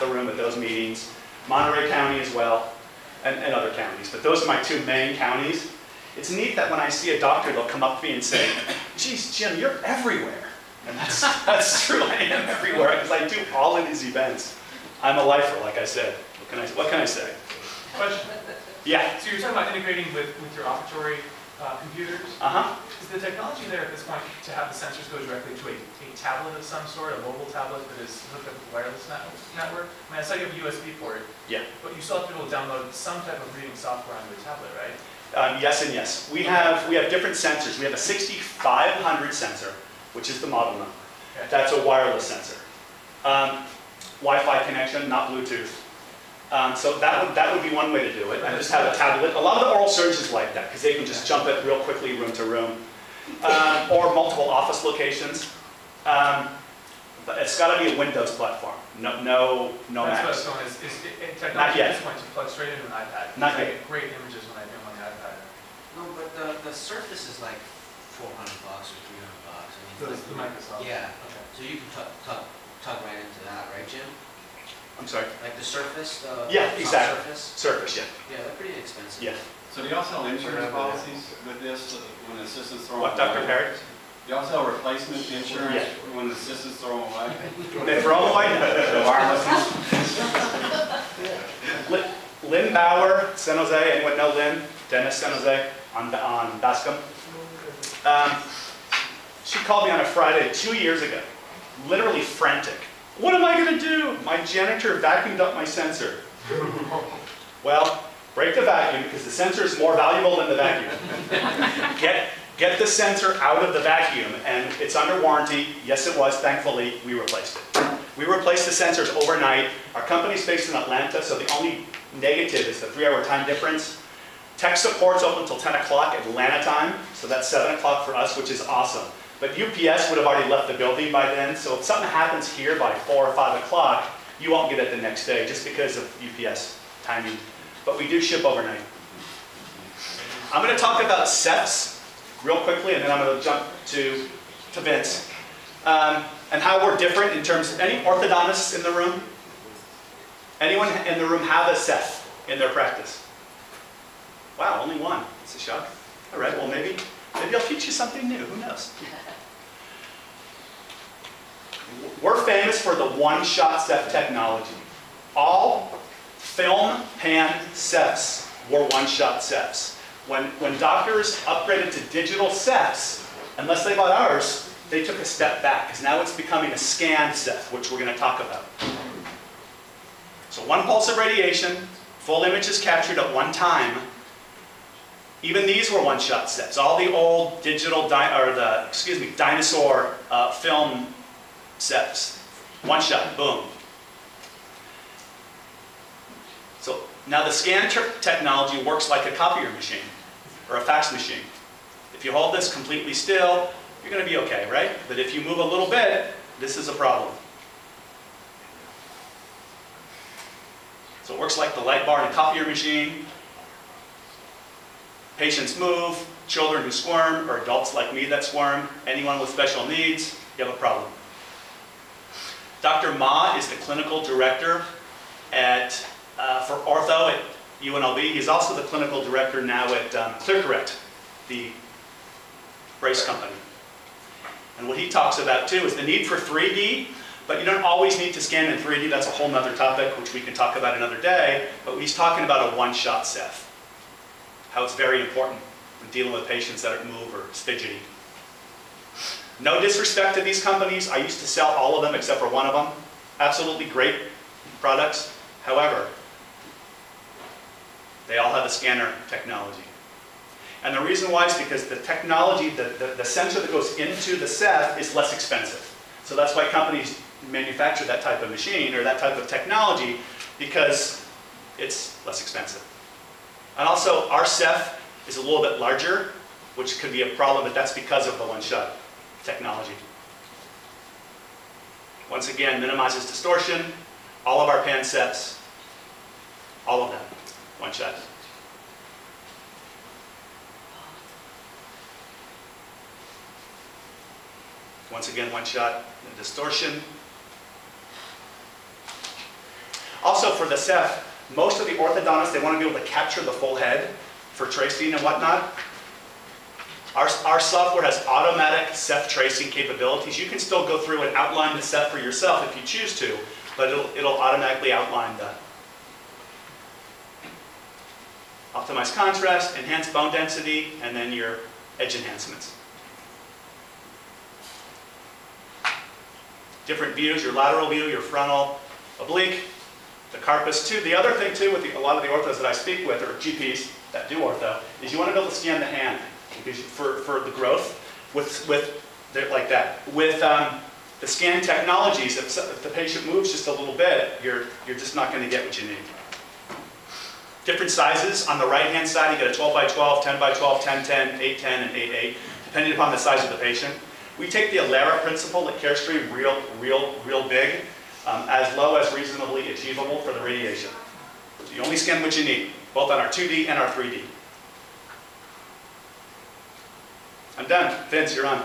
the room at those meetings, Monterey County as well, and, and other counties. But those are my two main counties. It's neat that when I see a doctor, they'll come up to me and say, geez, Jim, you're everywhere. And that's, that's true, I am everywhere, because I do all of these events. I'm a lifer, like I said. What can I, what can I say? Question. Yeah, So you're talking about integrating with, with your operatory uh, computers? uh-huh. Is the technology there at this point to have the sensors go directly to a, a tablet of some sort, a mobile tablet that is hooked up to a wireless net- network? I mean, I saw you have a USB port, Yeah. but you still have to be able to download some type of reading software on your tablet, right? Um, yes and yes. We have, we have different sensors. We have a 6500 sensor, which is the model number. Okay. That's a wireless sensor. Um, Wi-Fi connection, not Bluetooth. Um, so that would, that would be one way to do it. I just have a tablet. A lot of the oral surgeons like that because they can just jump it real quickly room to room. Um, or multiple office locations. Um, but it's got to be a Windows platform. No, no, no That's what I Macs. going, is, is it- it- Not technology yet. at this point to plug straight into an iPad? Not I yet. get great images when I do them on the iPad. No, but the, the Surface is like four hundred bucks or three hundred bucks. I So mean, it's the Microsoft. Yeah, Okay. so you can tug, tug, tug right into that, right, Jim? I'm sorry. Like the Surface, the. Yeah, soft exactly. Surface? Surface, yeah. Yeah, they're pretty expensive. Yeah. So do y'all sell insurance policies with this, when the assistants throw them What, Dr. away? Perry? Do y'all sell replacement insurance Yeah. when the assistants throw them away? They throw them away? The wireless ones? Lin- Lynn Bauer, San Jose, anyone know Lynn? Dennis San Jose on, on Bascom. Um, she called me on a Friday two years ago, literally frantic. What am I gonna do? My janitor vacuumed up my sensor. Well, break the vacuum because the sensor is more valuable than the vacuum. Get, get the sensor out of the vacuum and it's under warranty. Yes, it was, thankfully, we replaced it. We replaced the sensors overnight. Our company's based in Atlanta, so the only negative is the three-hour time difference. Tech support's open until 10 o'clock Atlanta time, so that's 7 o'clock for us, which is awesome. But UPS would have already left the building by then, so if something happens here by 4 or 5 o'clock, you won't get it the next day, just because of UPS timing. But we do ship overnight. I'm going to talk about Cephs real quickly, and then I'm going to jump to, to Vince. Um, and how we're different in terms, of any orthodontists in the room? Anyone in the room have a Ceph in their practice? Wow, only one. It's a shock. All right, well, maybe, maybe I'll teach you something new. Who knows? We're famous for the one-shot Ceph technology. All film pan Cephs were one-shot Cephs. When, when doctors upgraded to digital Cephs, unless they bought ours, they took a step back, because now it's becoming a scanned Ceph, which we're going to talk about. So one pulse of radiation, full image is captured at one time. Even these were one-shot sets. All the old digital, di or the, excuse me, dinosaur uh, film sets. One shot, boom. So now the scan technology works like a copier machine or a fax machine. If you hold this completely still, you're going to be okay, right? But if you move a little bit, this is a problem. So it works like the light bar in a copier machine. Patients move, children who squirm, or adults like me that squirm, anyone with special needs, you have a problem. Dr. Ma is the clinical director at, uh, for ortho at UNLV. He's also the clinical director now at um, ClearCorrect, the brace company. And what he talks about too is the need for 3D, but you don't always need to scan in 3D. That's a whole nother topic, which we can talk about another day. But he's talking about a one-shot Ceph how it's very important when dealing with patients that are move or fidgety. No disrespect to these companies. I used to sell all of them except for one of them. Absolutely great products. However, they all have a scanner technology. And the reason why is because the technology, the, the, the sensor that goes into the Ceph is less expensive. So that's why companies manufacture that type of machine or that type of technology because it's less expensive. And also, our Ceph is a little bit larger, which could be a problem, but that's because of the one-shot technology. Once again, minimizes distortion. All of our pan sets, all of them, one shot. Once again, one shot, distortion. Also for the Ceph, most of the orthodontists, they want to be able to capture the full head for tracing and whatnot. Our, our software has automatic Ceph tracing capabilities. You can still go through and outline the Ceph for yourself if you choose to, but it'll, it'll automatically outline that. Optimize contrast, enhance bone density, and then your edge enhancements. Different views, your lateral view, your frontal, oblique, the carpus too. The other thing too with the, a lot of the orthos that I speak with, or GPs that do ortho, is you want to be able to scan the hand for, for the growth with, with like that. With um, the scanning technologies, if, if the patient moves just a little bit, you're, you're just not going to get what you need. Different sizes. On the right-hand side, you get a 12 by 12, 10 by 12, 10, 10, 8, 10, and 8, 8, depending upon the size of the patient. We take the Alara principle at Carestream real, real, real big, um, as low as reasonably achievable for the radiation. So you only scan what you need, both on our 2D and our 3D. I'm done. Vince, you're on.